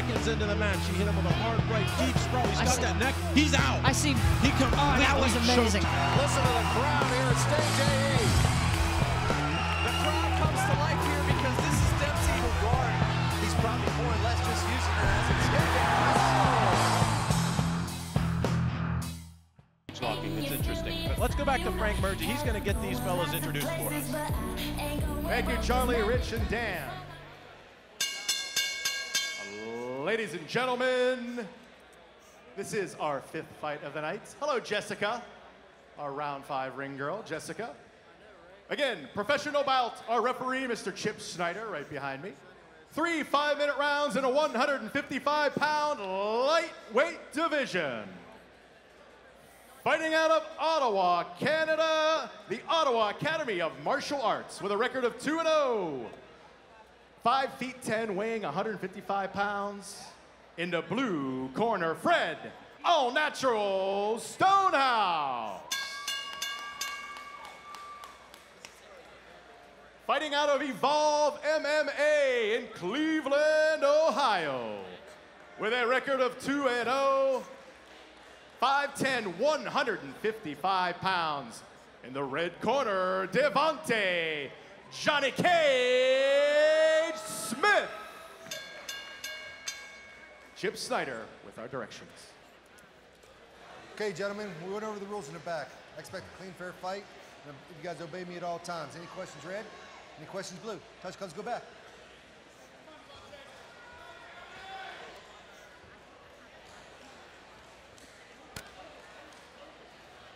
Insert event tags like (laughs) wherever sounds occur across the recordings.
seconds into the match. He hit him with a hard right deep sprawl. He's I got see- that neck. He's out. I see. He completely Oh, that was amazing. choked. Listen to the crowd here at Stage AE. The crowd comes to life here because this is Dempsey who guard. He's probably more or less just using her as a ticket. Locking. It's interesting. But let's go back to Frank Merge. He's going to get these fellas introduced for us. Thank you, Charlie, Rich, and Dan. Ladies and gentlemen, this is our fifth fight of the night. Hello, Jessica, our round five ring girl, Jessica. Again, professional bout, our referee, Mr. Chip Snyder, right behind me. Three five-minute rounds in a 155-pound lightweight division. Fighting out of Ottawa, Canada, the Ottawa Academy of Martial Arts with a record of 2 0. 5 feet 10, weighing 155 pounds. In the blue corner, Fred, all natural Stonehouse. Fighting out of Evolve MMA in Cleveland, Ohio, with a record of 2 0. 5'10", 155 pounds. In the red corner, Devonte Johnny Cage Smith. Chip Snyder with our directions. Okay, gentlemen, we went over the rules in the back. I expect a clean, fair fight. You guys obey me at all times. Any questions, red? Any questions, blue? Touch cards, go back.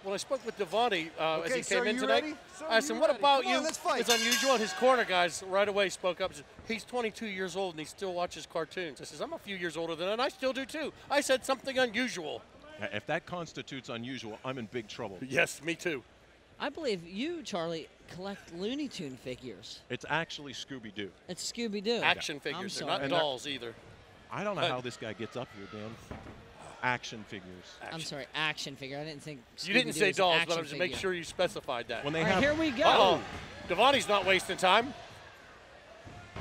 When I spoke with Devonte uh, as Okay, he sir, came in you tonight. Sir, I asked him, "What ready? about Come on, you?" let's fight. It's unusual. And his corner guys right away spoke up. said, He's 22 years old and he still watches cartoons. I says, "I'm a few years older than him, and I still do too." I said something unusual. If that constitutes unusual, I'm in big trouble. (laughs) Yes, me too. I believe you, Charlie, collect Looney Tune figures. It's actually Scooby Doo. It's Scooby Doo. Action I'm figures, they're not And that- dolls either. I don't know But- how this guy gets up here, Dan. Action figures. I'm sorry, action figure. I didn't think. You didn't say dolls, action but I was just make sure you specified that. When they All right, here we go. Uh-oh. Devonte's not wasting time.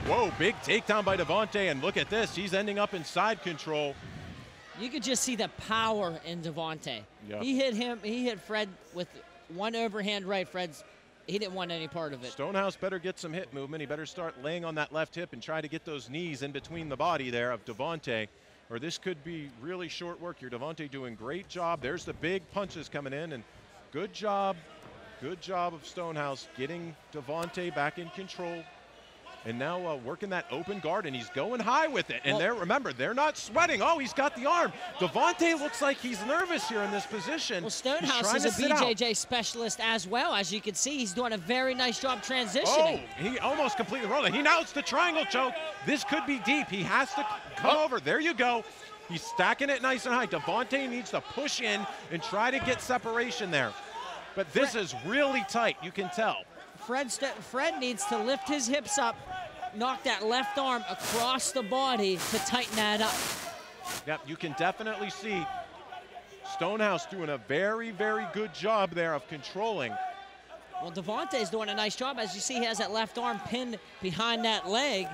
Whoa, big takedown by Devonte, and look at this. He's ending up in side control. You could just see the power in Devonte. Yeah. He hit him. He hit Fred with one overhand right. Fred's. He didn't want any part of it. Stonehouse better get some hip movement. He better start laying on that left hip and try to get those knees in between the body there of Devonte, or this could be really short work here. Devonte doing great job. There's the big punches coming in, and good job, good job of Stonehouse getting Devonte back in control. And now uh, working that open guard, and he's going high with it. And Well- they're remember they're not sweating. Oh, he's got the arm. Devonte looks like he's nervous here in this position. Well, Stonehouse is a sit out. BJJ specialist as well. As you can see, he's doing a very nice job transitioning. Oh, he almost completely rolled it. He now it's the triangle choke. This could be deep. He has to come over. There you go. He's stacking it nice and high. Devonte needs to push in and try to get separation there. But this is really tight. You can tell. Fred, Fred needs to lift his hips up, knock that left arm across the body to tighten that up. Yep, you can definitely see Stonehouse doing a very, very good job there of controlling. Well, Devonte's doing a nice job. As you see, he has that left arm pinned behind that leg,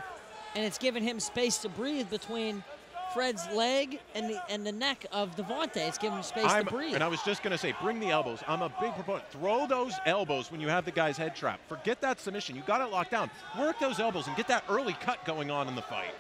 and it's giving him space to breathe between Fred's leg and the and the neck of Devonte. It's giving him space I'm- to breathe. and I was just going to say, bring the elbows. I'm a big proponent. Throw those elbows when you have the guy's head trapped. Forget that submission. You got it locked down. Work those elbows and get that early cut going on in the fight.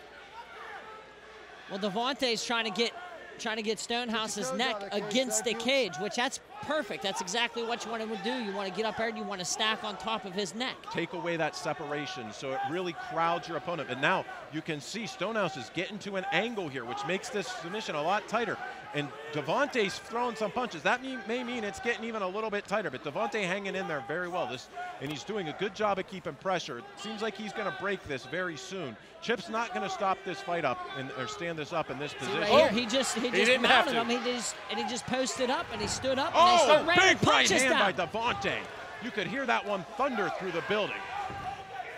Well, Devonte's trying to get trying to get Stonehouse's neck out of the cage, against the cage, which that's perfect. That's exactly what you want to do. You want to get up there and you want to stack on top of his neck. take away that separation so it really crowds your opponent. And now you can see Stonehouse is getting to an angle here, which makes this submission a lot tighter. And Devonte's throwing some punches. That mean, may mean it's getting even a little bit tighter, but Devonte hanging in there very well. This, and he's doing a good job of keeping pressure. It seems like he's going to break this very soon. Chip's not going to stop this fight up and or stand this up in this See position. right here, he just he, just didn't have mounted to. him. He just and he just posted up and he stood up and Oh, they started raining big right hand down. by Devonte. You could hear that one thunder through the building.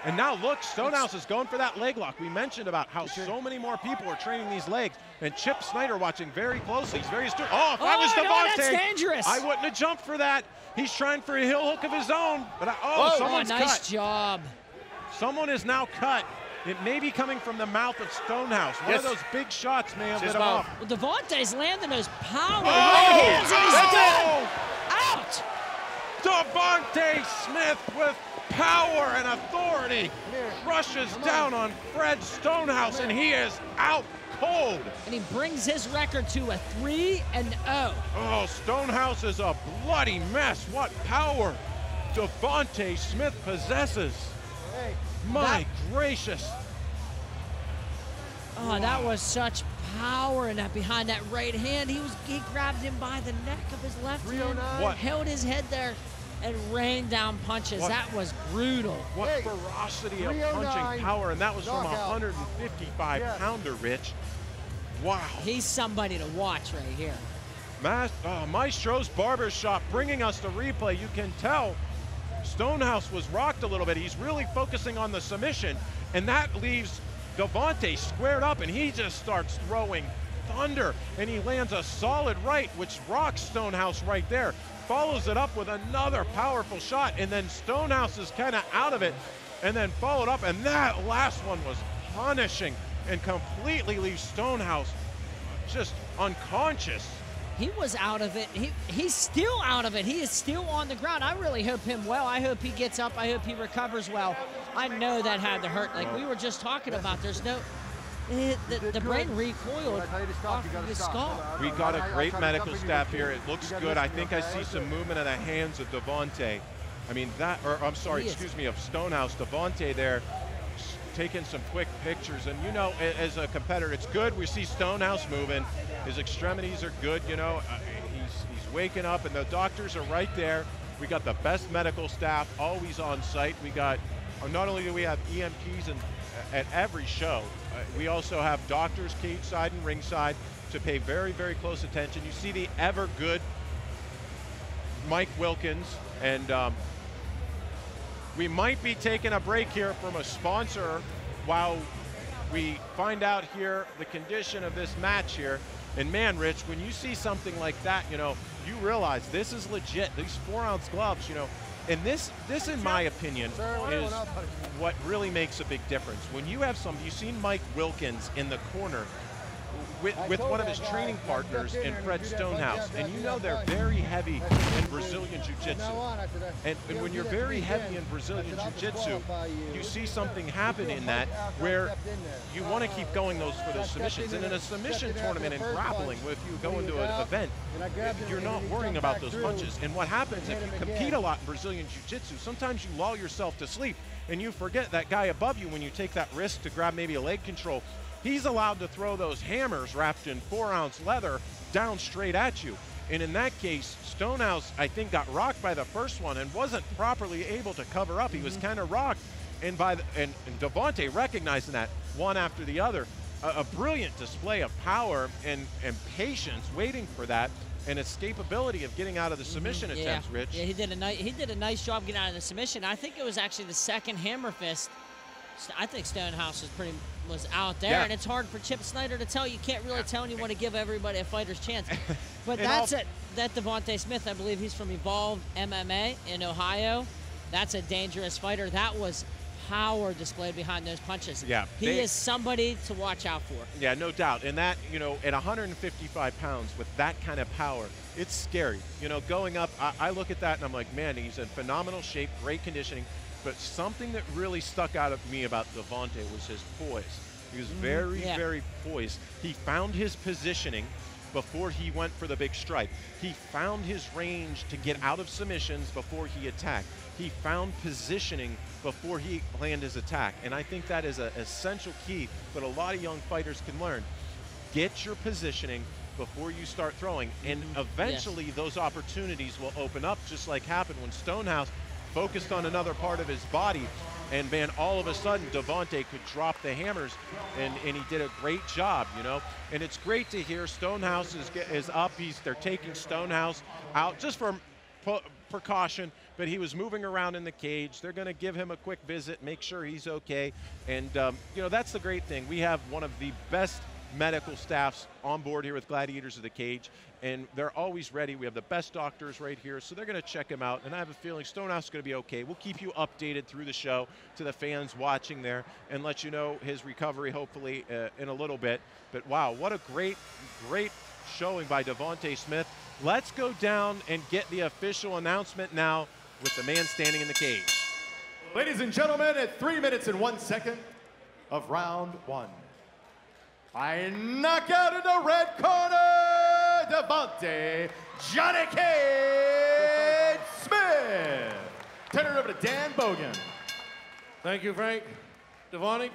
And now look, Stonehouse is going for that leg lock. We mentioned about how so many more people are training these legs, and Chip Snyder watching very closely. He's very astute. Oh, if I Oh, was no, Devonte, that's dangerous. I wouldn't have jumped for that. He's trying for a heel hook of his own, but I, oh, Oh, someone's nice cut. job. Someone is now cut. It may be coming from the mouth of Stonehouse. One Yes. of those big shots may have His lit him mouth. off. Well, Devonte's landing those power Oh! right hands, and oh! he's Oh! done. Out. Devonte Smith with power and authority here. rushes on. down on Fred Stonehouse, and he is out cold. And he brings his record to a 3 and oh. 0. Oh, Stonehouse is a bloody mess. What power Devonte Smith possesses. Hey, My gracious. Oh, that was such power in that behind that right hand. He was he grabbed him by the neck of his left hand, 309. What? held his head there, and rained down punches. What? That was brutal. What Hey, ferocity of punching power, and that was from a 155 Yeah. pounder, Rich. Wow. He's somebody to watch right here. Mas- uh, Maestro's Barbershop bringing us the replay. You can tell Stonehouse was rocked a little bit. He's really focusing on the submission, and that leaves Devonte squared up, and he just starts throwing thunder, and he lands a solid right, which rocks Stonehouse right there. Follows it up with another powerful shot, and then Stonehouse is kind of out of it, and then followed up, and that last one was punishing and completely leaves Stonehouse just unconscious. He was out of it. He he's still out of it. He is still on the ground. I really hope him well. I hope he gets up. I hope he recovers well. I know that had to hurt. Like we were just talking about. There's no. eh, the, the brain recoiled When I tell you to stop, off of his skull. We got a great medical staff here. It looks good. I think I see some movement of the hands of Devonte. I mean that, or I'm sorry, excuse me, of Stonehouse. Devonte there, s- taking some quick pictures. And you know, as a competitor, it's good. We see Stonehouse moving. His extremities are good. You know, uh, he's he's waking up, and the doctors are right there. We got the best medical staff always on site. We got uh, not only do we have EMTs and at every show, uh, we also have doctors cage side and ringside to pay very very close attention. You see the ever good Mike Wilkins, and um, we might be taking a break here from a sponsor while we find out here the condition of this match here. And man, Rich, when you see something like that, you know, you realize this is legit. These four ounce gloves, you know, and this, this in my opinion, Sir, what do you is what really makes a big difference. When you have some, you've seen Mike Wilkins in the corner with, with one of his training "Now partners in Fred Stonehouse, and you know they're very heavy in Brazilian. Jiu-Jitsu. From now on, I said, "If And, and when you're very heavy in Brazilian Jiu-Jitsu, you. see something happen in that where you want to keep going those for those submissions. And in a submission tournament in grappling, if you go into an event, you're not worrying about those punches. And what happens if you compete a lot in Brazilian Jiu-Jitsu, sometimes you lull yourself to sleep and you forget that guy above you when you take that risk to grab maybe a leg control. He's allowed to throw those hammers wrapped in four ounce leather down straight at you. And in that case, Stonehouse, I think, got rocked by the first one and wasn't properly able to cover up. He was mm-hmm. kind of rocked. And by the, and, and Devonte recognizing that one after the other, a, a brilliant display of power and, and patience waiting for that and escapability of getting out of the mm-hmm. submission yeah. attempts, Rich. Yeah, he did a nice he did a nice job getting out of the submission. I think it was actually the second hammer fist. I think Stonehouse was pretty was out there, Yeah. and it's hard for Chip Snyder to tell. You can't really tell, and you want to give everybody a fighter's chance. (laughs) But that's it. That Devonte Smith, I believe he's from Evolve MMA in Ohio. That's a dangerous fighter. That was power displayed behind those punches. Yeah, he they- is somebody to watch out for. Yeah, no doubt. And that, you know, at 155 pounds with that kind of power, it's scary. You know, going up, I, I look at that and I'm like, man, he's in phenomenal shape, great conditioning. But something that really stuck out of me about Devonte was his poise. He was mm-hmm. very, Yeah. very poised. He found his positioning before he went for the big strike. He found his range to get out of submissions before he attacked. He found positioning before he landed his attack. And I think that is an essential key that a lot of young fighters can learn. Get your positioning before you start throwing. And mm-hmm. eventually those opportunities will open up, just like happened when Stonehouse focused on another part of his body. And man, all of a sudden, Devonte could drop the hammers, and, and he did a great job, you know. And it's great to hear Stonehouse is, is up. He's they're taking Stonehouse out just for precaution, but he was moving around in the cage. They're going to give him a quick visit, make sure he's okay. And, um, you know, that's the great thing. We have one of the best medical staffs on board here with Gladiators of the Cage, and they're always ready. We have the best doctors right here, so they're going to check him out. And I have a feeling Stonehouse is going to be okay. We'll keep you updated through the show to the fans watching there and let you know his recovery hopefully uh, in a little bit. But wow, what a great, great showing by Devonte Smith. Let's go down and get the official announcement now with the man standing in the cage. Ladies and gentlemen, at three minutes and one second of round one, I knock out in the red corner, Devonte Johnny Cage Smith. Turn it over to Dan Bogan. Thank you, Frank. Devonte,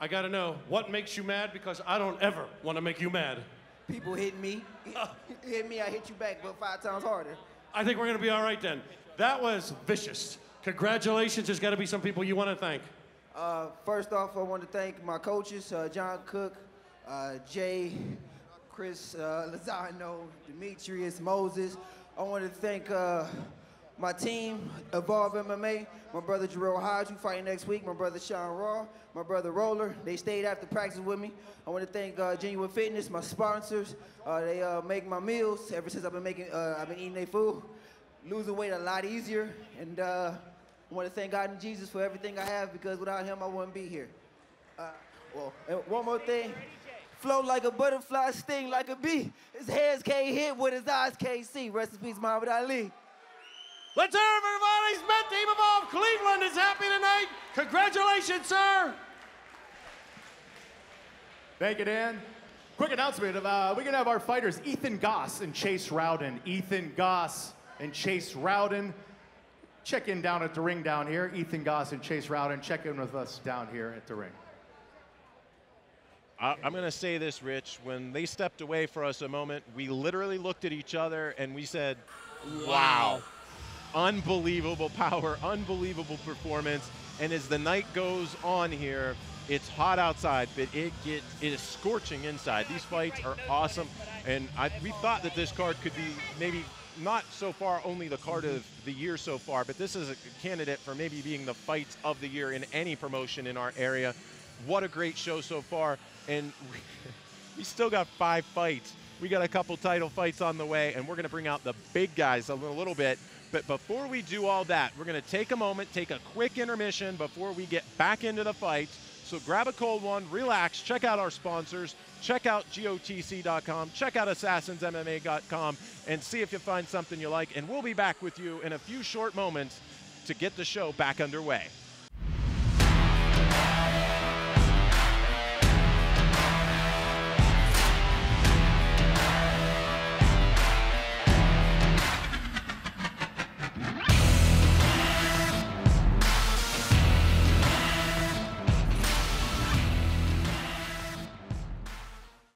I got to know what makes you mad because I don't ever want to make you mad. People hit me. Uh. (laughs) hit me, I hit you back, but five times harder. I think we're going to be all right then. That was vicious. Congratulations. There's got to be some people you want to thank. Uh, first off, I want to thank my coaches, uh, John Cook, uh, Jay, Chris uh, (laughs) Lozano, Demetrius, Moses. I want to thank uh, my team, Evolve MMA, my brother Jarrell Hodge, who fighting next week, my brother Sean Raw, my brother Roller. They stayed after practice with me. I want to thank uh, Genuine Fitness, my sponsors. Uh, they uh, make my meals ever since I've been making, I've been eating their food. Losing weight a lot easier, and I want to thank God and Jesus for everything I have because without Him I wouldn't be here. Uh, well, and one more thing. Flow like a butterfly, sting like a bee. His hands can't hit what his eyes can't see. Rest in peace, Muhammad Ali. Let's hear it for Devonte Smith. Team Evolve Cleveland is happy tonight. Congratulations, sir. Thank you, Dan. Quick announcement of uh, we're gonna have our fighters Ethan Goss and Chase Rowden. Ethan Goss and Chase Rowden. Check in down at the ring down here. Ethan Goss and Chase Rowden. Check in with us down here at the ring. I, I'm going to say this, Rich. When they stepped away for us a moment, we literally looked at each other and we said, wow. Unbelievable power, unbelievable performance. And as the night goes on here, it's hot outside, but it gets it is scorching inside. These fights are awesome, and I, we thought that this card could be maybe not so far only the card of the year so far, but this is a candidate for maybe being the fight of the year in any promotion in our area. What a great show so far, and we, (laughs) we still got five fights. We got a couple title fights on the way, and we're going to bring out the big guys a little, little bit. But before we do all that, we're going to take a moment, take a quick intermission before we get back into the fights. So grab a cold one, relax, check out our sponsors, check out GOTC.com, check out AssassinsMMA.com, and see if you find something you like. And we'll be back with you in a few short moments to get the show back underway.